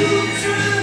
you through.